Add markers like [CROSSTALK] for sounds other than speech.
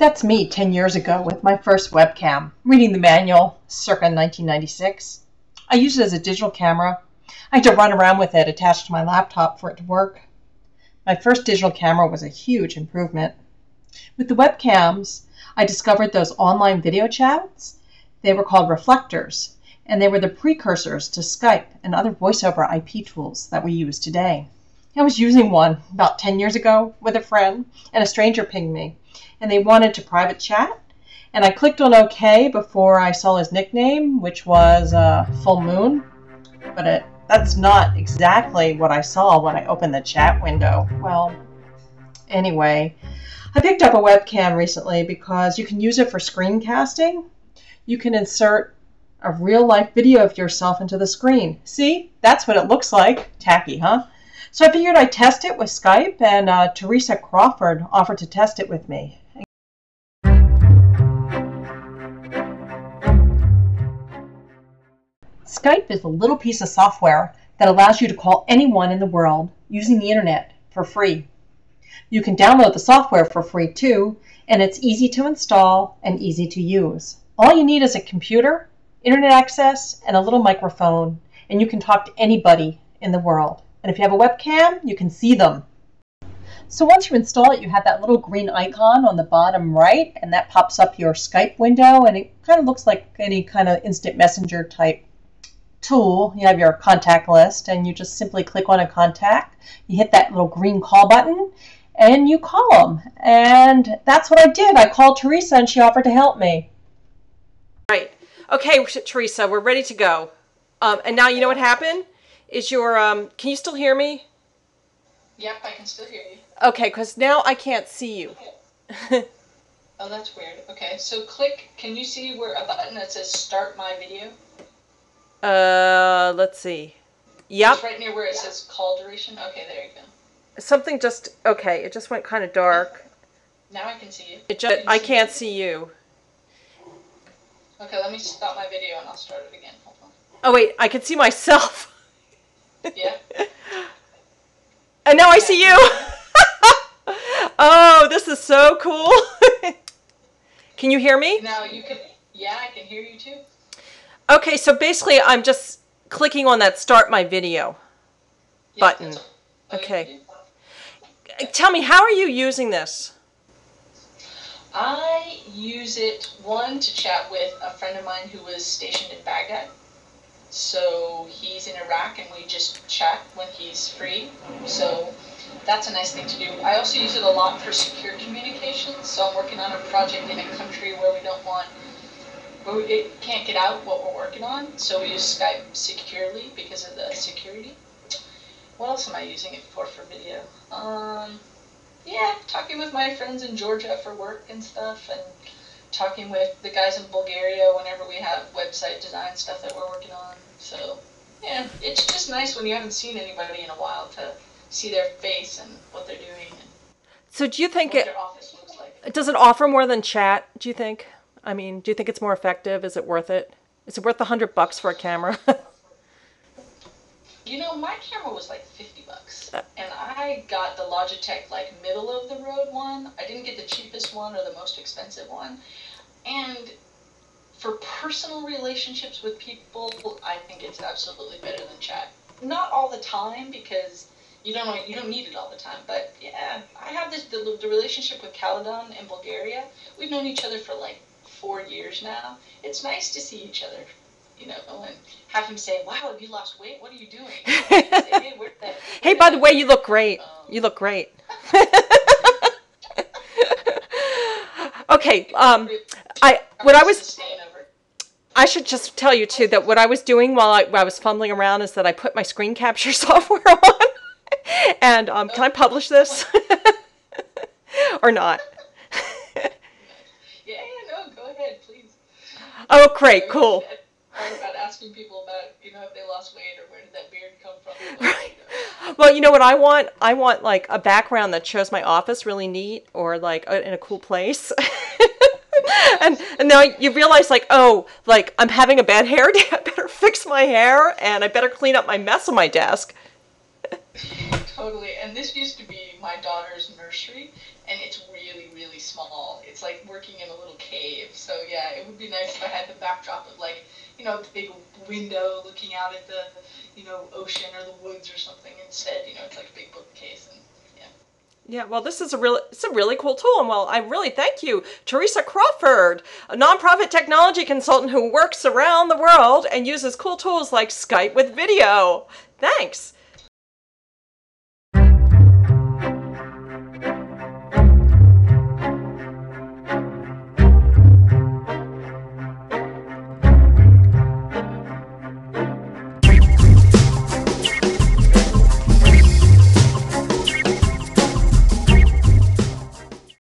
That's me 10 years ago with my first webcam, reading the manual circa 1996. I used it as a digital camera. I had to run around with it attached to my laptop for it to work. My first digital camera was a huge improvement. With the webcams, I discovered those online video chats. They were called reflectors, and they were the precursors to Skype and other voiceover IP tools that we use today. I was using one about 10 years ago with a friend, and a stranger pinged me and they wanted to private chat. And I clicked on OK before I saw his nickname, which was uh, Full Moon. But it, that's not exactly what I saw when I opened the chat window. Well, anyway, I picked up a webcam recently because you can use it for screencasting. You can insert a real life video of yourself into the screen. See, that's what it looks like. Tacky, huh? So I figured I'd test it with Skype, and uh, Teresa Crawford offered to test it with me. Skype is a little piece of software that allows you to call anyone in the world using the internet for free. You can download the software for free too, and it's easy to install and easy to use. All you need is a computer, internet access, and a little microphone, and you can talk to anybody in the world. And if you have a webcam, you can see them. So once you install it, you have that little green icon on the bottom right, and that pops up your Skype window, and it kind of looks like any kind of instant messenger type tool, you have your contact list, and you just simply click on a contact. You hit that little green call button, and you call them. And that's what I did. I called Teresa, and she offered to help me. Right. Okay, Teresa, we're ready to go. Um, and now you know what happened? Is your um? Can you still hear me? Yep, I can still hear you. Okay, because now I can't see you. Okay. oh, that's weird. Okay, so click. Can you see where a button that says "Start My Video"? Uh, let's see. Yep. It's right near where it says call duration. Okay, there you go. Something just okay. It just went kind of dark. Now I can see you. It just I can't see you. Okay, let me stop my video and I'll start it again. Hold on. Oh wait, I can see myself. [LAUGHS] Yeah. and now I see you. [LAUGHS] oh, this is so cool. [LAUGHS] can you hear me? Now you can. Yeah, I can hear you too. Okay, so basically I'm just clicking on that start my video yeah, button. Okay. Tell me, how are you using this? I use it, one, to chat with a friend of mine who was stationed in Baghdad. So he's in Iraq and we just chat when he's free. So that's a nice thing to do. I also use it a lot for secure communications. So I'm working on a project in a country where we don't want where it can't get out what we're working on, so we use Skype securely because of the security. What else am I using it for for video? Um, yeah, talking with my friends in Georgia for work and stuff, and talking with the guys in Bulgaria whenever we have website design stuff that we're working on. So, yeah, it's just nice when you haven't seen anybody in a while to see their face and what they're doing. so, do you think it like. does it offer more than chat? Do you think? I mean, do you think it's more effective? Is it worth it? Is it worth the hundred bucks for a camera? [LAUGHS] you know, my camera was like fifty. And I got the Logitech like middle of the road one. I didn't get the cheapest one or the most expensive one, and for personal relationships with people, I think it's absolutely better than chat. Not all the time because you don't you don't need it all the time. But yeah, I have this the, the relationship with Caledon in Bulgaria. We've known each other for like four years now, it's nice to see each other, you know, and have him say, "Wow, have you lost weight? What are you doing?" [LAUGHS] say, hey, hey, by the way, you look great. Um, you look great. [LAUGHS] okay, um, I what I was. I should just tell you too that what I was doing while I, while I was fumbling around is that I put my screen capture [LAUGHS] software on. and um, can I publish this or not? Yeah, no, go ahead, please. Oh, great, cool. Asking people about, you know, if they lost weight or where did that beard come from. [LAUGHS] Right. Well, you know what I want? I want like a background that shows my office really neat or like uh, in a cool place. [LAUGHS] and and now you realize like oh like I'm having a bad hair day. [LAUGHS] I better fix my hair and I better clean up my mess on my desk. totally. And this used to be my daughter's nursery, and it's really really small. It's like working in a little cave. So yeah, it would be nice if I had the backdrop of like you know the big window looking out at the you know ocean or the woods or something. Instead, you know, it's like a big bookcase and Yeah, well, this is a really it's a really cool tool, and well, I really thank you, Teresa Crawford, a nonprofit technology consultant who works around the world and uses cool tools like Skype with video. Thanks.